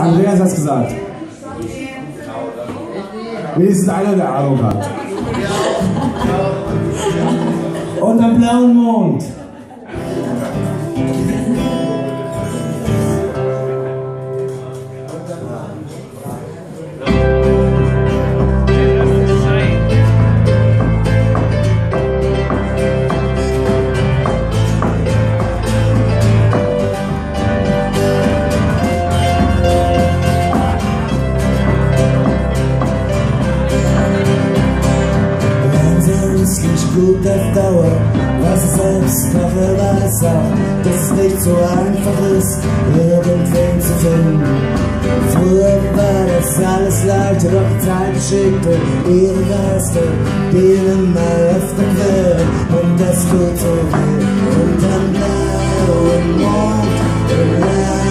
Andreas hat's gesagt. Wenigstens einer, der Ahnung hat. Unter blauen Mond. Gut auf Dauer, was ich selbst weiß auch, dass es nicht so einfach ist, irgendwen zu finden. Früher war das alles leichter, doch die Zeit schickte ihre Geister, die immer öfter quälen, und das tut so weh. Und dann blauen Mond, in blauer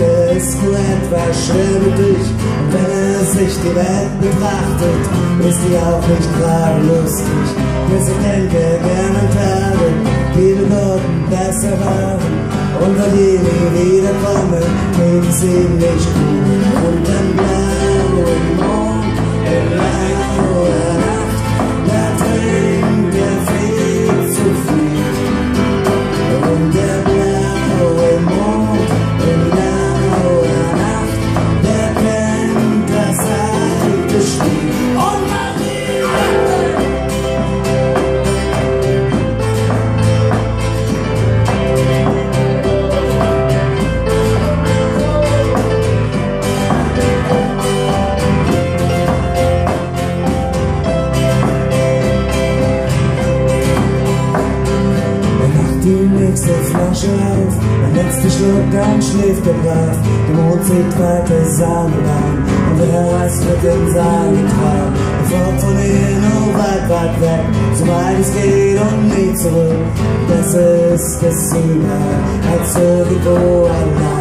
er ist nur etwas schwermütig. Und wenn er sich die Welt betrachtet, ist sie auch nicht gerade lustig. Deshalb denkt er gerne Tage, die bedeuten besser waren. Und wenn die nie wiederkommen, geht es ihm nicht gut. Und dann blauen die nächste Flasche auf, der letzte Schluck, dann schläft er brav. Der Mond zieht weiter Sahne an und er reist mit dem Sahnetraum. Er fährt von hier nur weit, weit weg, so weit es geht und nie zurück. Das ist es überall, als irgendwo ein